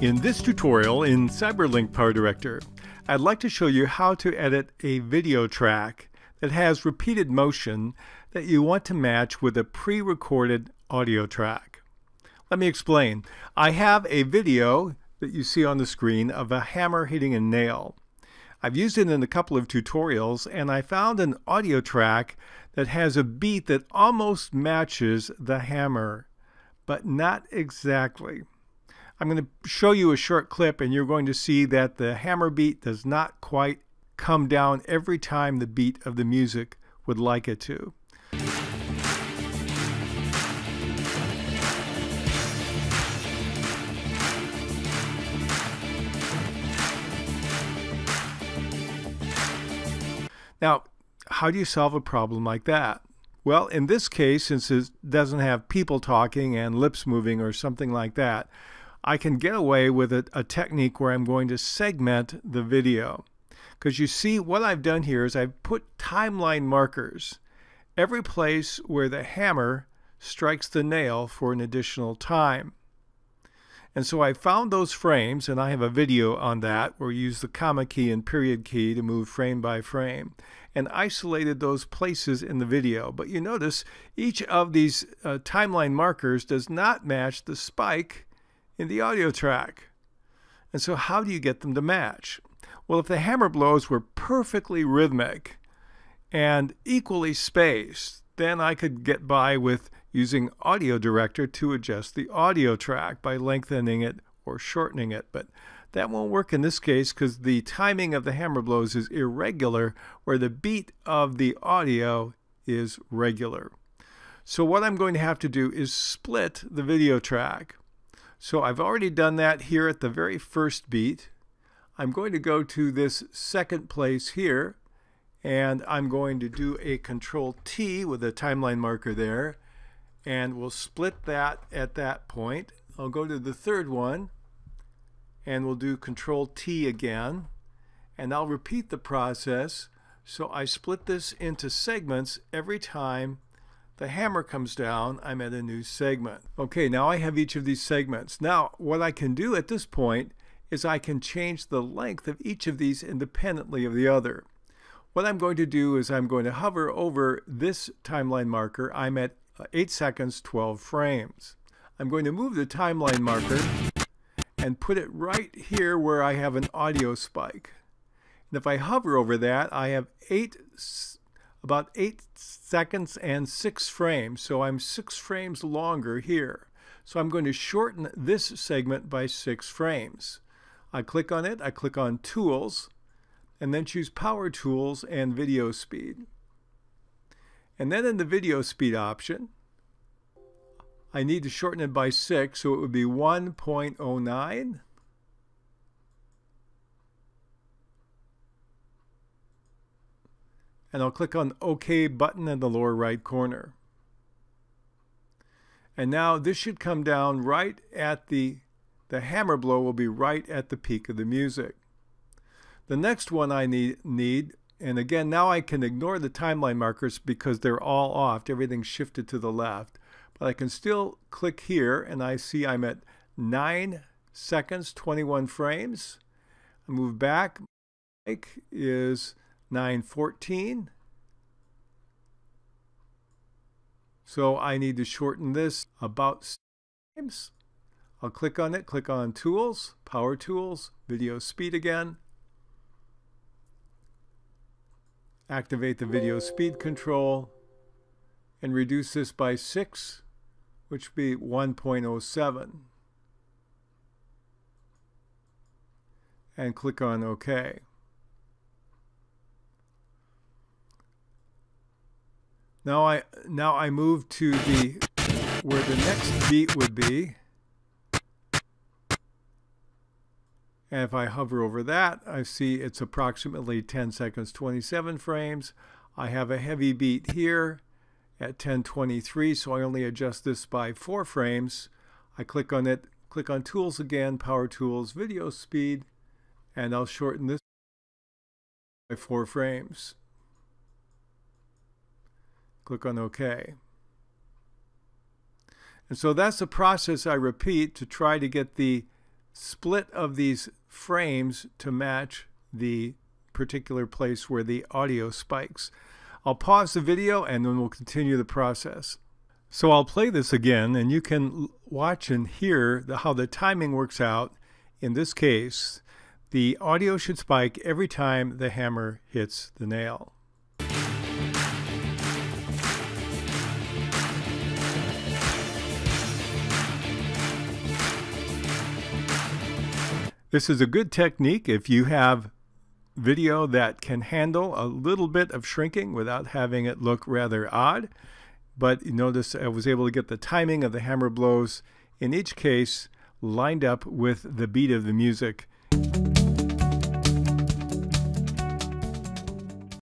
In this tutorial in CyberLink Power Director, I'd like to show you how to edit a video track that has repeated motion that you want to match with a pre-recorded audio track. Let me explain. I have a video that you see on the screen of a hammer hitting a nail. I've used it in a couple of tutorials and I found an audio track that has a beat that almost matches the hammer, but not exactly. I'm going to show you a short clip and you're going to see that the hammer beat does not quite come down every time the beat of the music would like it to. Now, how do you solve a problem like that? Well, in this case, since it doesn't have people talking and lips moving or something like that, I can get away with a, a technique where I'm going to segment the video. Because you see, what I've done here is I've put timeline markers every place where the hammer strikes the nail for an additional time. And so I found those frames, and I have a video on that where we use the comma key and period key to move frame by frame, and isolated those places in the video. But you notice each of these uh, timeline markers does not match the spike in the audio track. And so how do you get them to match? Well, if the hammer blows were perfectly rhythmic and equally spaced, then I could get by with using Audio Director to adjust the audio track by lengthening it or shortening it. But that won't work in this case because the timing of the hammer blows is irregular where the beat of the audio is regular. So what I'm going to have to do is split the video track. So I've already done that here at the very first beat. I'm going to go to this second place here and I'm going to do a control T with a timeline marker there and we'll split that at that point. I'll go to the third one and we'll do control T again and I'll repeat the process so I split this into segments every time the hammer comes down, I'm at a new segment. Okay, now I have each of these segments. Now, what I can do at this point is I can change the length of each of these independently of the other. What I'm going to do is I'm going to hover over this timeline marker. I'm at uh, 8 seconds, 12 frames. I'm going to move the timeline marker and put it right here where I have an audio spike. And if I hover over that, I have 8 about 8 seconds and 6 frames. So I'm 6 frames longer here. So I'm going to shorten this segment by 6 frames. I click on it, I click on Tools, and then choose Power Tools and Video Speed. And then in the Video Speed option, I need to shorten it by 6, so it would be 1.09. and I'll click on OK button in the lower right corner. And now this should come down right at the, the hammer blow will be right at the peak of the music. The next one I need, need, and again now I can ignore the timeline markers because they're all off, everything's shifted to the left. But I can still click here and I see I'm at 9 seconds, 21 frames. I move back, mic is 914. So I need to shorten this about times. I'll click on it, click on Tools, Power Tools, Video Speed again. Activate the video speed control and reduce this by 6, which would be 1.07. And click on OK. Now I now I move to the where the next beat would be. And if I hover over that, I see it's approximately 10 seconds, 27 frames. I have a heavy beat here at 1023, so I only adjust this by four frames. I click on it, click on Tools again, Power Tools, Video Speed, and I'll shorten this by four frames. Click on OK. And so that's the process I repeat to try to get the split of these frames to match the particular place where the audio spikes. I'll pause the video and then we'll continue the process. So I'll play this again and you can watch and hear the, how the timing works out. In this case, the audio should spike every time the hammer hits the nail. This is a good technique if you have video that can handle a little bit of shrinking without having it look rather odd. But notice I was able to get the timing of the hammer blows in each case lined up with the beat of the music.